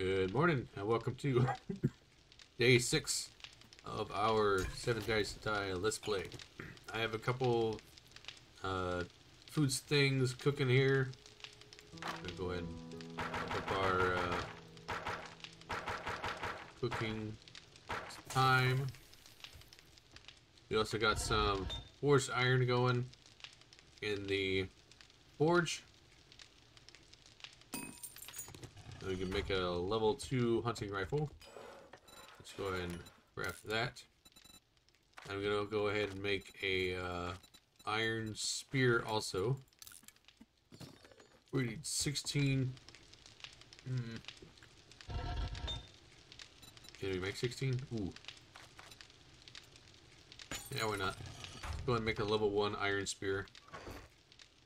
Good morning and welcome to day six of our Seven Days to Die Let's Play. I have a couple uh, foods things cooking here. I'm go ahead and up our uh, cooking time. We also got some forged iron going in the forge. We can make a level 2 hunting rifle. Let's go ahead and craft that. I'm going to go ahead and make a uh, iron spear also. We need 16. Hmm. Can we make 16? Ooh. Yeah, why not? Go ahead and make a level 1 iron spear.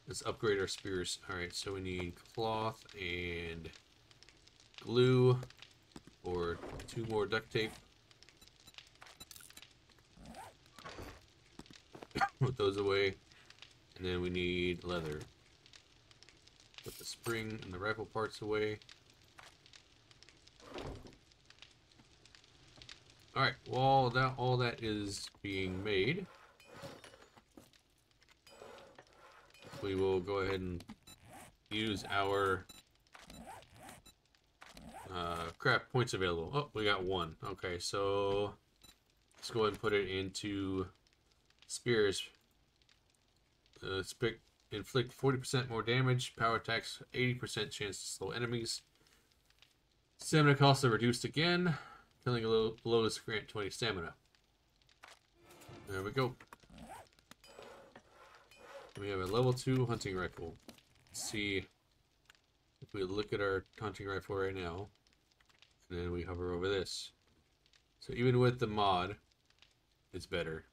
Let's upgrade our spears. Alright, so we need cloth and glue or two more duct tape. Put those away. And then we need leather. Put the spring and the rifle parts away. Alright, while that all that is being made, we will go ahead and use our uh, craft points available. Oh, we got one. Okay, so let's go ahead and put it into spears. Uh, inflict 40% more damage. Power attacks 80% chance to slow enemies. Stamina costs are reduced again. Killing a low, lowest grant 20 stamina. There we go. We have a level 2 hunting rifle. Let's see if we look at our hunting rifle right now and then we hover over this. So even with the mod, it's better.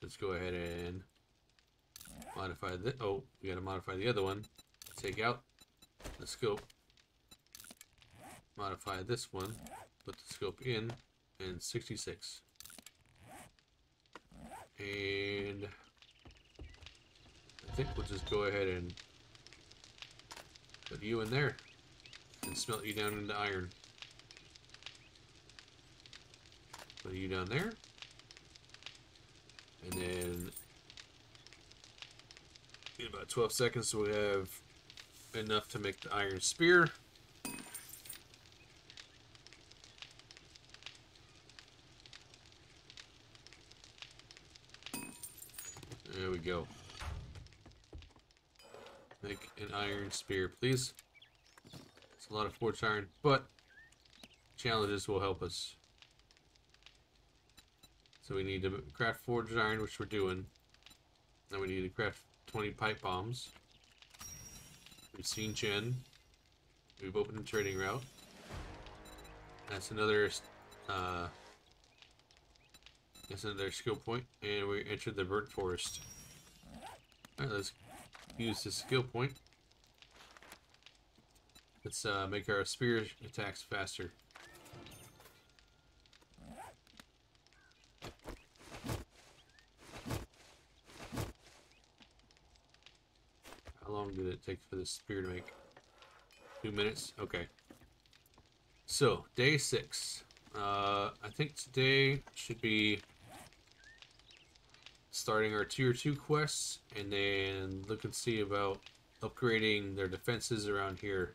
Let's go ahead and modify the. Oh, we gotta modify the other one. Take out the scope. Modify this one. Put the scope in, and 66. And I think we'll just go ahead and put you in there and smelt you down into iron. Put you down there. And then in about 12 seconds we have enough to make the iron spear. There we go. Make an iron spear, please a lot of forged iron, but challenges will help us. So we need to craft forged iron, which we're doing. Then we need to craft 20 pipe bombs. We've seen Chen. We've opened a trading route. That's another, uh, that's another skill point, and we entered the burnt forest. Alright, let's use this skill point. Let's uh, make our spear attacks faster. How long did it take for this spear to make? Two minutes? Okay. So, day six. Uh, I think today should be starting our tier 2 quests and then look and see about upgrading their defenses around here.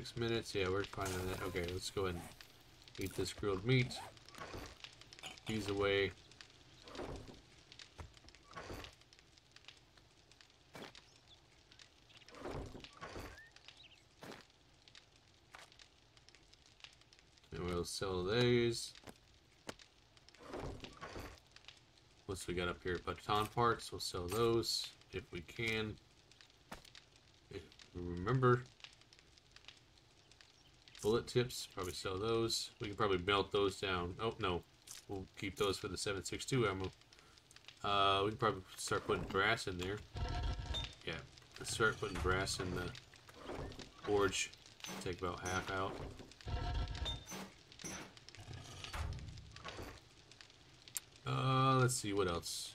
Six minutes. Yeah, we're fine on that. Okay, let's go and eat this grilled meat. These away. And we'll sell these. What's we got up here? Baton parts. We'll sell those if we can. If we remember. Bullet tips, probably sell those. We can probably melt those down. Oh, no. We'll keep those for the 7.62 ammo. Uh, we can probably start putting brass in there. Yeah, let's start putting brass in the forge. Take about half out. Uh, let's see, what else?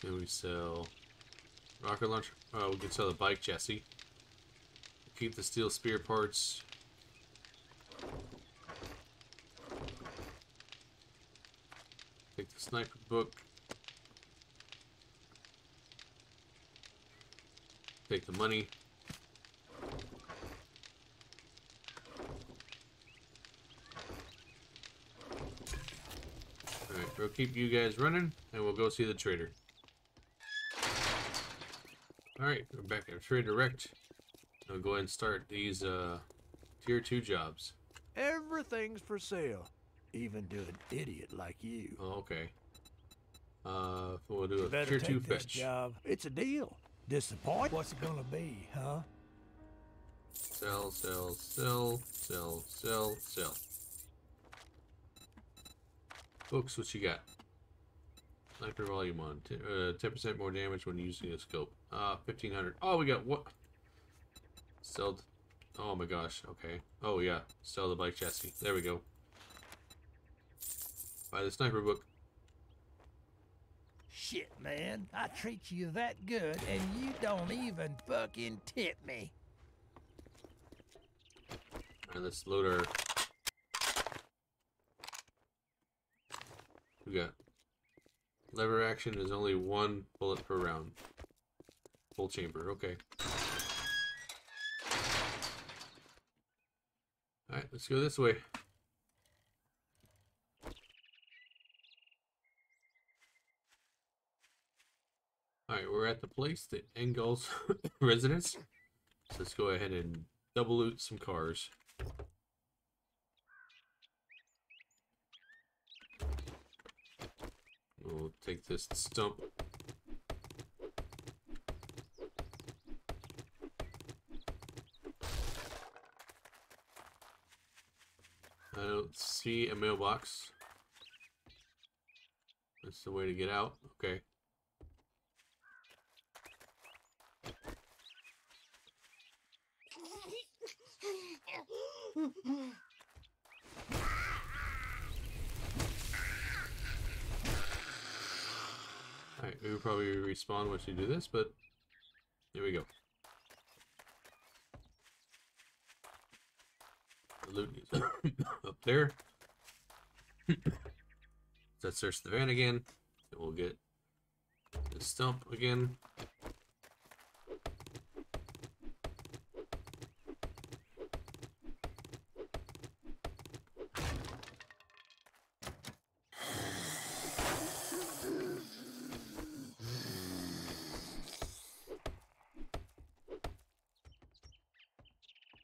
Can we sell rocket launcher. Oh, we can sell the bike chassis. Keep the steel spear parts. Take the sniper book. Take the money. Alright, we'll keep you guys running and we'll go see the trader. Alright, we're back at Trader Rekt. I'll go ahead and start these uh, tier 2 jobs. Everything's for sale, even to an idiot like you. Oh, okay. Uh, we'll do You a tier 2 take this fetch. job. It's a deal. Disappoint? What's it gonna be, huh? Sell, sell, sell, sell, sell, sell. Books, what you got? Sniper volume on. Uh, 10% more damage when using a scope. Uh, 1500. Oh, we got what? Sell. Oh my gosh. Okay. Oh, yeah. Sell the bike chassis. There we go. Buy the sniper book. Shit, man. I treat you that good, and you don't even fucking tip me. Alright, let's load our. We got lever action is only one bullet per round. Full chamber, okay. Let's go this way. Alright, we're at the place, the Engels residence. So let's go ahead and double loot some cars. We'll take this stump. Don't see a mailbox. That's the way to get out. Okay. Alright, we will probably respawn once you do this, but here we go. Loot is up there. Let's search the van again. We'll get the stump again.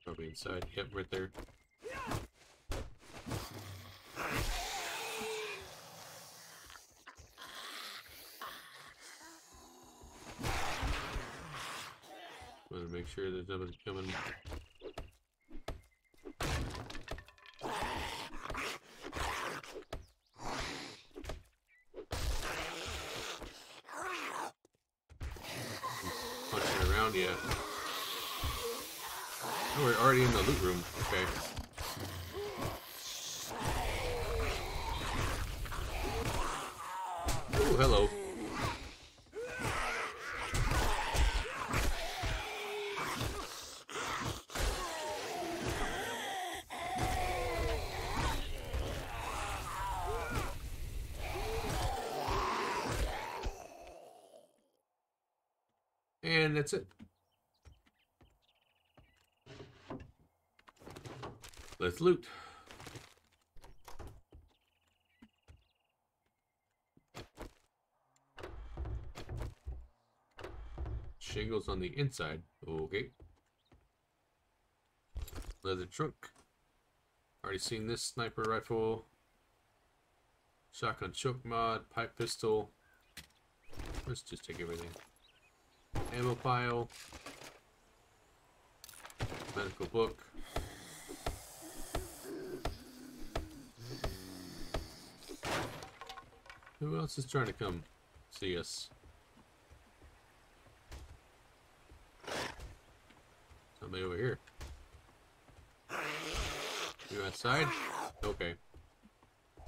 Probably inside. Yep, right there. Sure there's nobody coming. Punching around, yeah. Oh, we're already in the loot room. Okay. Oh, hello. That's it. Let's loot. Shingles on the inside. Okay. Leather trunk. Already seen this sniper rifle. Shotgun choke mod. Pipe pistol. Let's just take everything. Ammo pile. Medical book. Who else is trying to come see us? Somebody over here. You outside? Okay.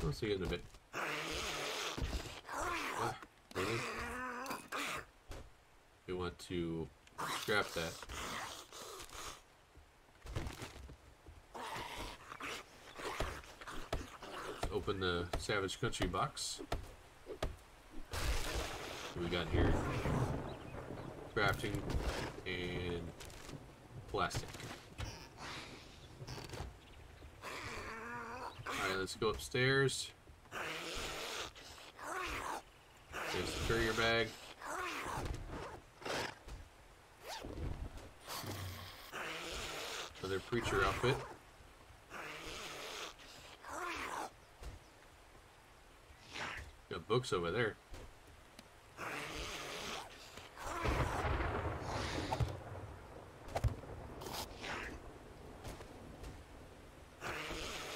We'll see you in a bit. Really? Want to scrap that. Let's open the Savage Country box. What we got here? Crafting and plastic. Alright, let's go upstairs. Okay, secure your bag. Another preacher outfit. Got books over there.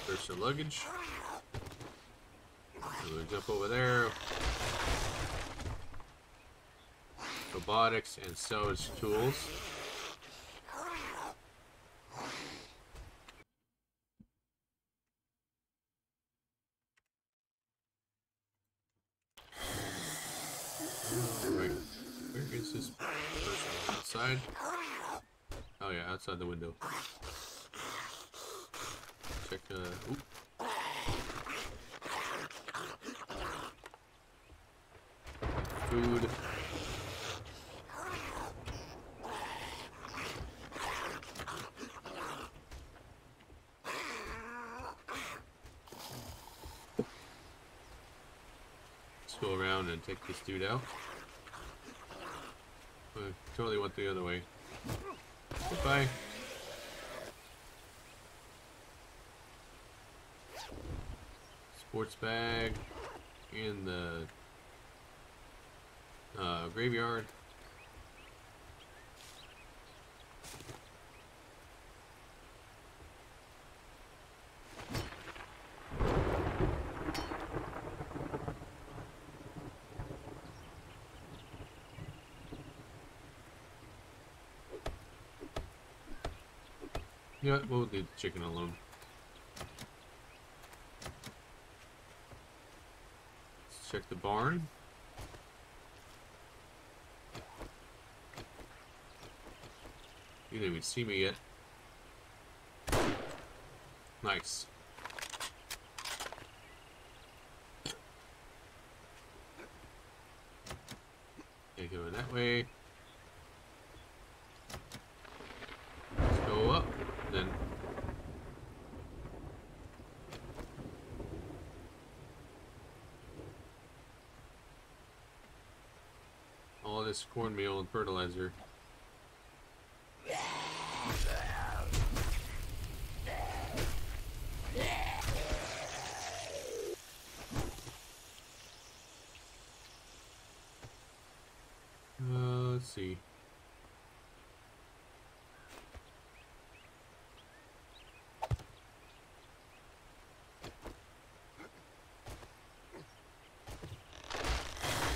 There's the luggage. We jump over there. Robotics and sewage tools. Alright. Where is this person? Outside? Oh yeah, outside the window. Check uh oop. Food. Let's go around and take this dude out. I totally went the other way. Goodbye. Sports bag in the uh, graveyard. Yeah, we'll leave the chicken alone. Let's check the barn. You didn't even see me yet. Nice. Okay, going that way. Let's go up, then. All this cornmeal and fertilizer. Uh, let's see.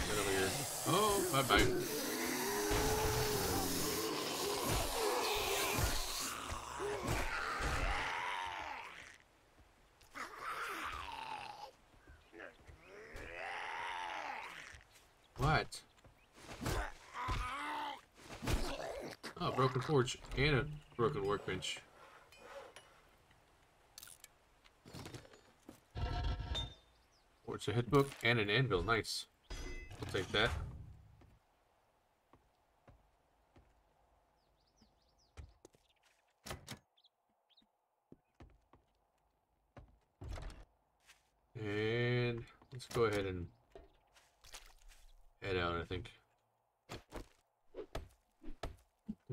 Get over here. Oh, bye bye. What? Oh, broken forge and a broken workbench. Forge Ahead book and an anvil. Nice. I'll take that. And let's go ahead and head out, I think.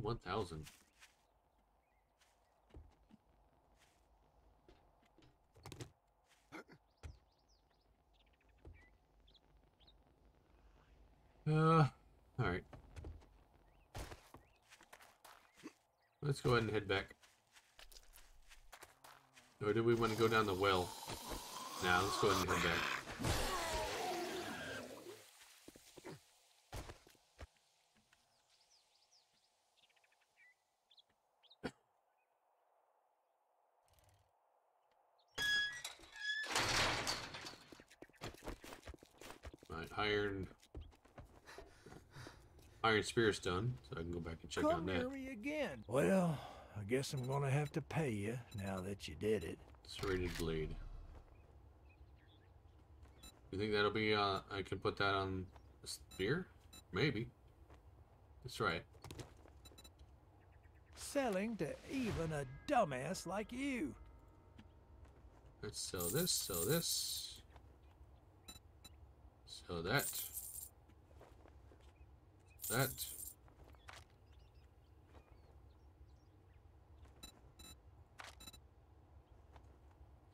1,000. Uh, alright. Let's go ahead and head back. Or do we want to go down the well? Now, let's go ahead and head back. Right, iron. Iron Spear's done, so I can go back and check on that. near again. Well, I guess I'm gonna have to pay you now that you did it. Serrated blade. You think that'll be, uh, I can put that on a spear? Maybe. That's right. Selling to even a dumbass like you. Let's sell this, sell this. Sell that. That.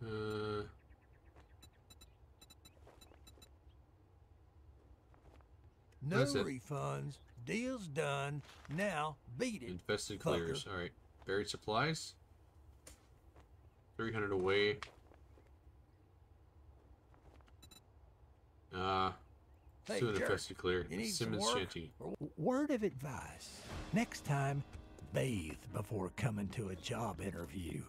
Uh, No That's it. refunds. Deal's done. Now beat it. infested fucker. clears. Alright. Buried supplies. 300 away. Uh, Hey, soon jerk, clear. You need Simmons? Shanty. Word of advice. Next time, bathe before coming to a job interview.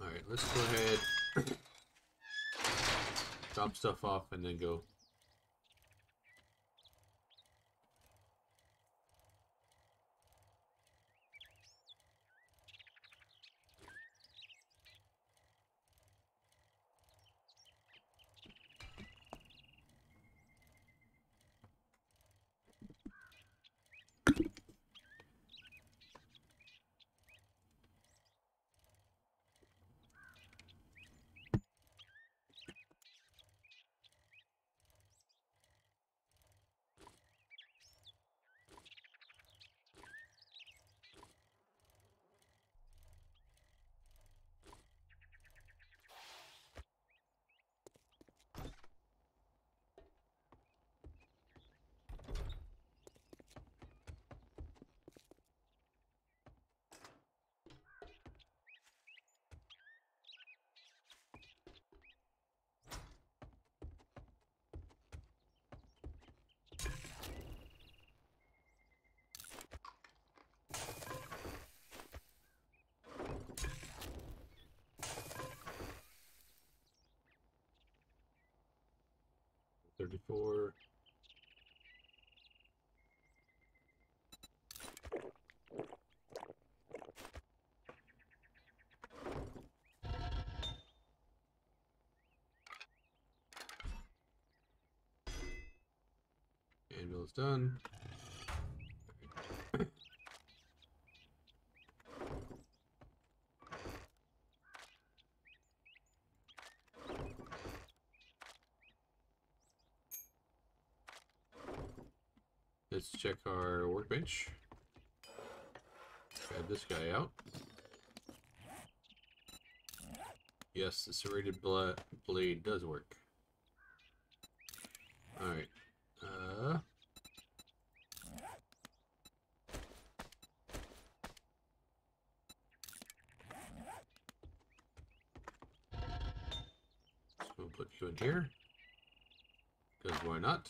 Alright, let's go ahead. Drop stuff off and then go. Thirty-four. Anvil's done. Let's check our workbench. Grab this guy out. Yes, the serrated bla blade does work. Alright. Uh... So we'll put you in here. Because why not?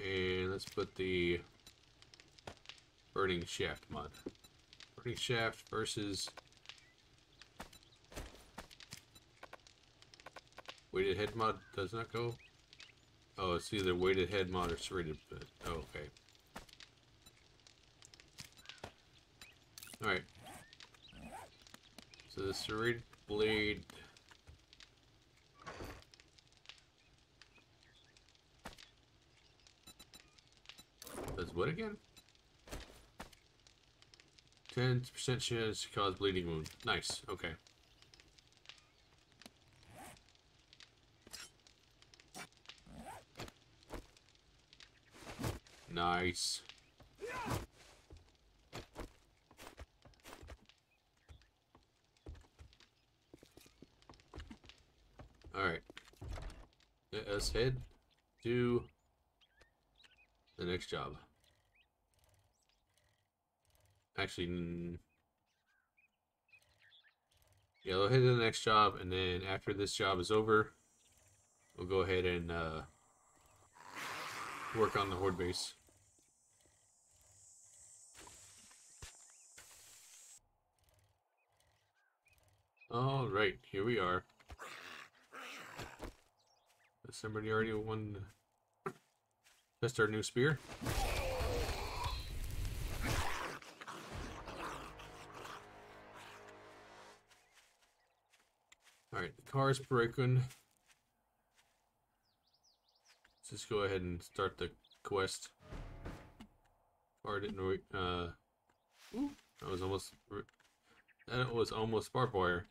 And let's put the burning shaft mod. Burning shaft versus weighted head mod does not go. Oh, it's either weighted head mod or serrated. Oh, okay. All right. So the serrated blade. Does what again? 10% chance to cause bleeding wound. Nice, okay. Nice. Alright. Let us head to the next job. Actually, yeah, we'll head to the next job, and then after this job is over, we'll go ahead and uh, work on the horde base. All right, here we are. Has somebody already won? Test our new spear. All right, the car's broken. Let's just go ahead and start the quest. Car didn't. Uh, that was almost. That was almost barbed wire.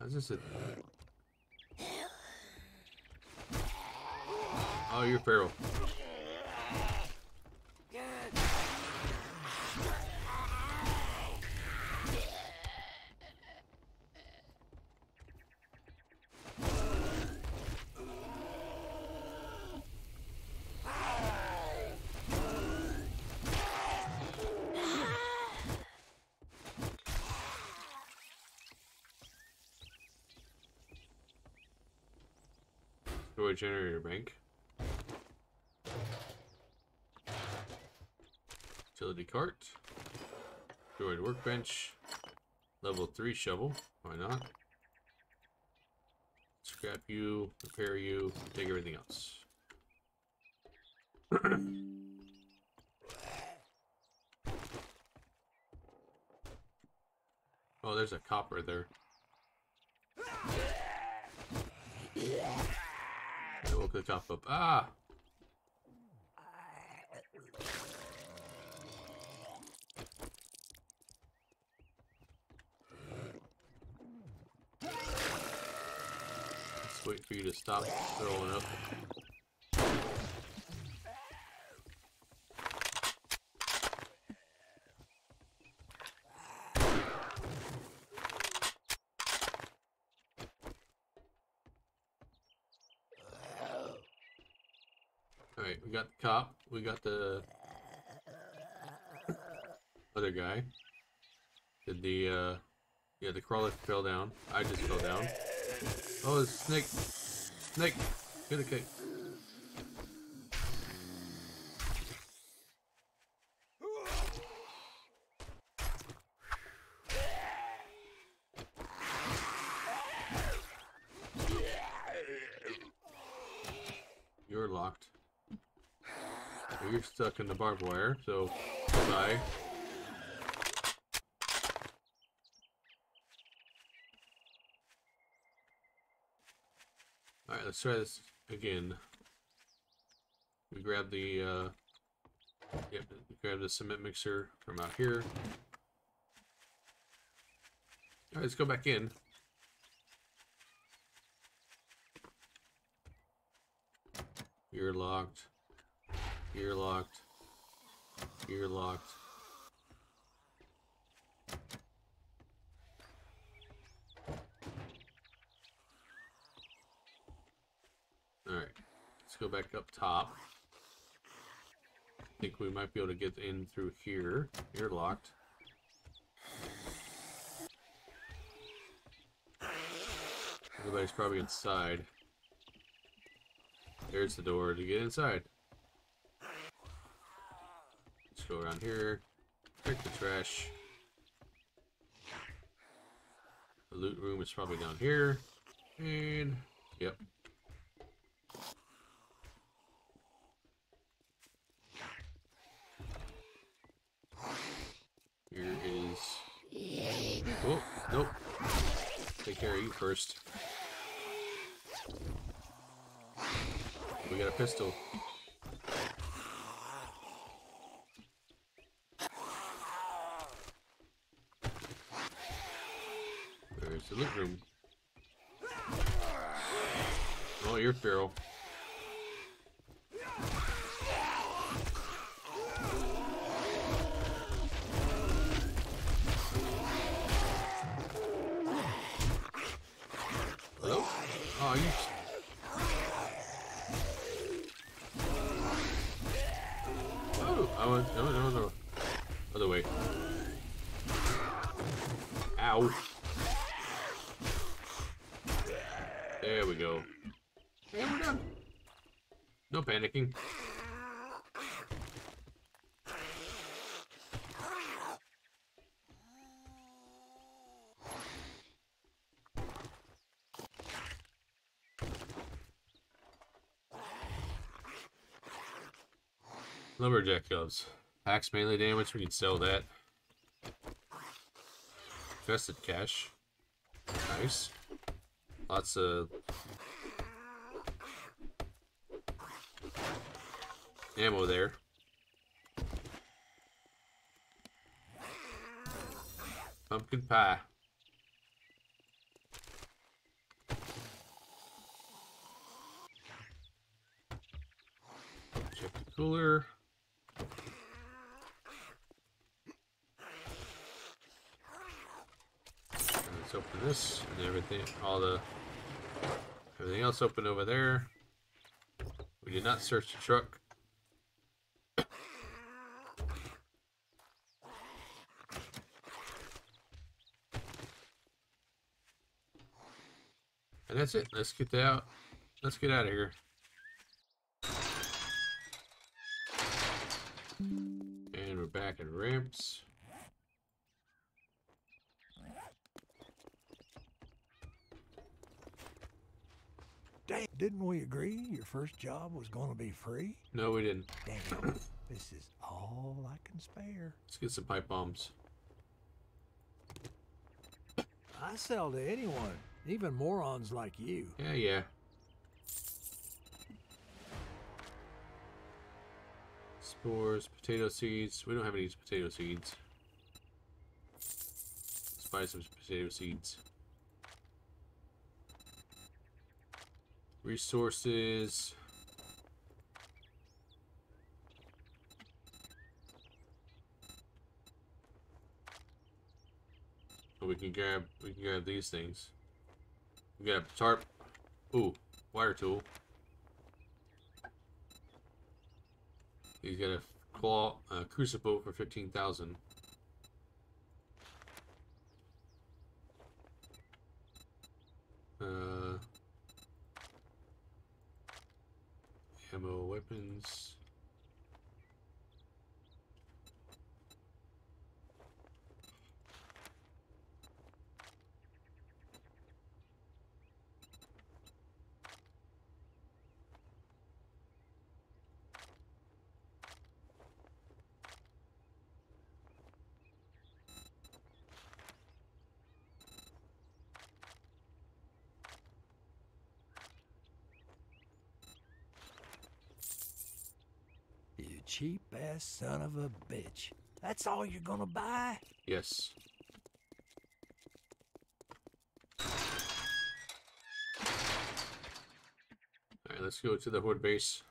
How's this a... Oh, you're feral. Generator bank. Utility cart. Droid workbench. Level 3 shovel. Why not? Scrap you, repair you, take everything else. oh, there's a copper there. Cop up. Ah! Let's wait for you to stop throwing up. Cop. We got the other guy. Did the, uh, yeah, the crawler fell down. I just fell down. Oh, it's snake. Snake. Get a kick. You're locked. You're in the barbed wire, so bye. Alright, let's try this again. We grab the, uh, yep, grab the cement mixer from out here. Alright, let's go back in. You're locked. You're locked. You're locked. Alright, let's go back up top. I think we might be able to get in through here. You're locked. Everybody's probably inside. There's the door to get inside. Go around here. Pick the trash. The loot room is probably down here. And, yep. Here is... Oh, nope. Take care of you first. We got a pistol. There's the loot room. Oh, you're feral. panicking. Lumberjack gloves. Axe melee damage, we can sell that. Vested cash. Nice. Lots of ammo there. Pumpkin pie. Check the cooler. Let's open this and everything, all the everything else open over there. We did not search the truck. That's it. Let's get that out. Let's get out of here. And we're back at ramps. Damn, didn't we agree your first job was going to be free? No, we didn't. Damn, this is all I can spare. Let's get some pipe bombs. I sell to anyone, even morons like you. Yeah, yeah. Spores, potato seeds. We don't have any potato seeds. Let's buy some potato seeds. Resources. We can grab we can grab these things. We got a tarp. Ooh, wire tool. He's got a claw uh, crucible for fifteen thousand. Uh, ammo, weapons. You cheap ass son of a bitch. That's all you're gonna buy? Yes. Alright, let's go to the horde base.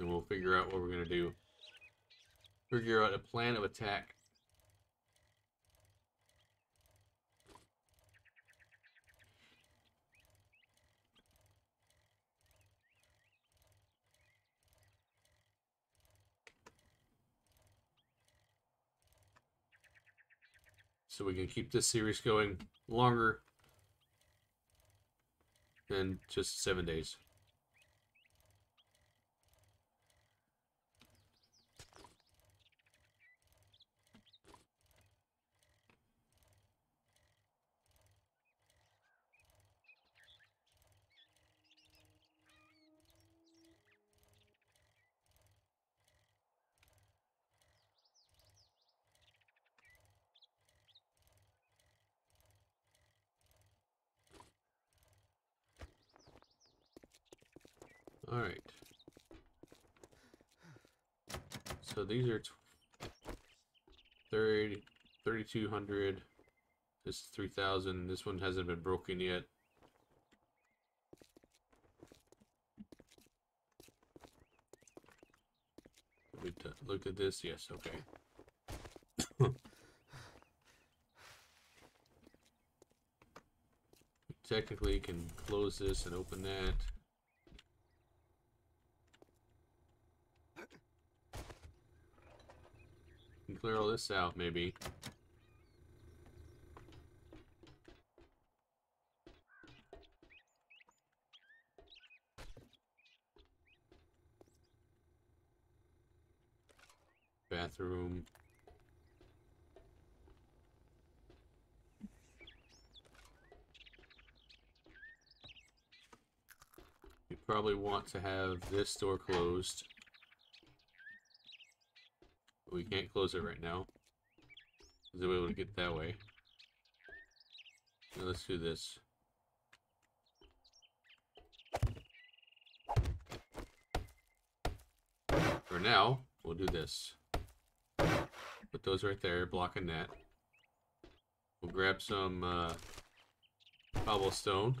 And we'll figure out what we're gonna do. Figure out a plan of attack. So we can keep this series going longer than just seven days. All right. So these are tw 30, 3,200. This is 3,000. This one hasn't been broken yet. We looked at this. Yes. Okay. Technically, you can close this and open that. Clear all this out, maybe. Bathroom. You probably want to have this door closed. We can't close it right now. Is we able to get that way? Now let's do this. For now, we'll do this. Put those right there, blocking that. We'll grab some uh, cobblestone.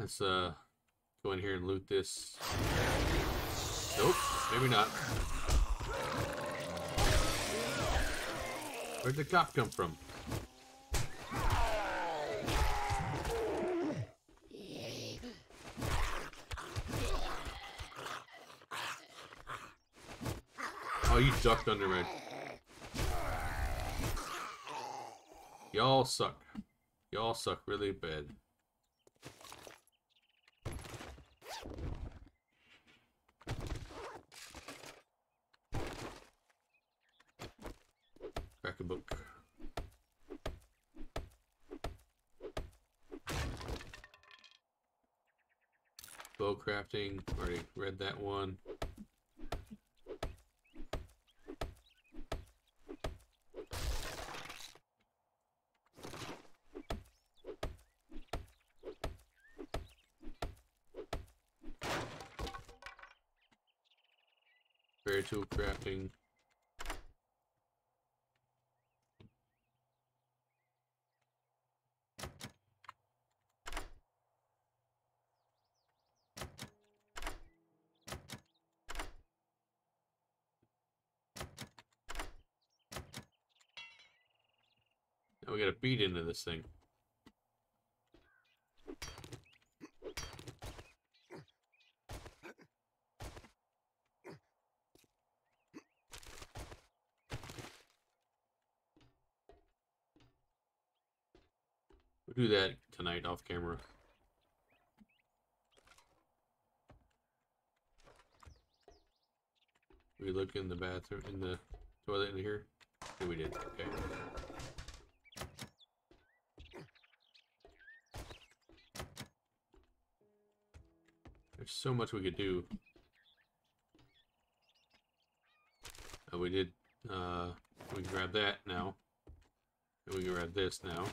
Let's uh go in here and loot this. Nope, maybe not. Where'd the cop come from? Oh, you ducked under me. Y'all suck. Y'all suck really bad. Crack a book. Bow crafting, already read that one. Fairy tool crafting. Now we gotta beat into this thing. We'll do that tonight off camera. We look in the bathroom, in the toilet in here? Yeah, we did. Okay. There's so much we could do. Uh, we did, uh, we can grab that now. And we can grab this now.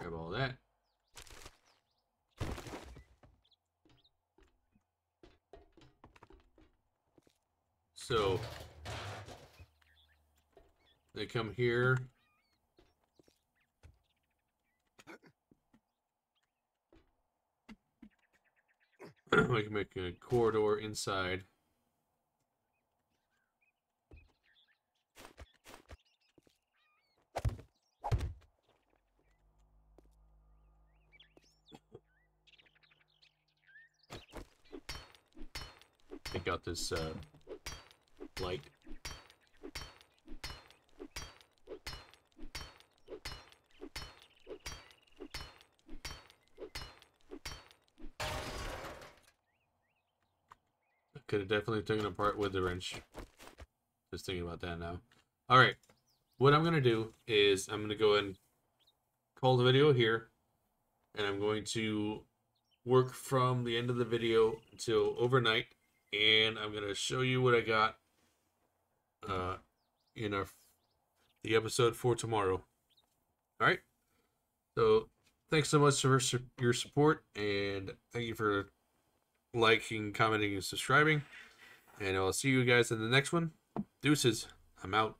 Grab all that. So they come here. we can make a corridor inside. Take out this uh, light. Could have definitely taken apart with the wrench. Just thinking about that now. Alright. What I'm going to do is I'm going to go and call the video here. And I'm going to work from the end of the video until overnight. And I'm going to show you what I got uh, in our the episode for tomorrow. Alright. So thanks so much for your support. And thank you for liking, commenting, and subscribing. And I'll see you guys in the next one. Deuces. I'm out.